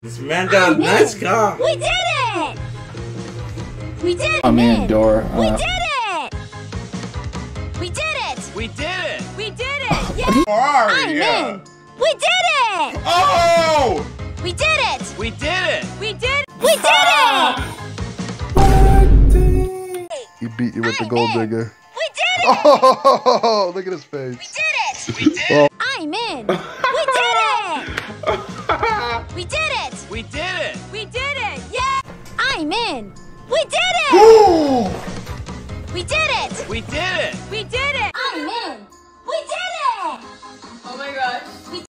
This man got a nice car. We did it! We did it! I'm in door. We Uh, did it! We did it! We did it! We did it! Yeah! Ferrari, I'm yeah. in! We did it! Oh! We did it! We did it! We did it! We did it! He beat you with the I'm gold in. digger. We did it! Oh, look at his face. We face. did it! We did it! I'm in! We did it! We did it! Yeah! I'm in! We did it! We did it! We did it! We did it! I'm in! We did it! Oh my gosh.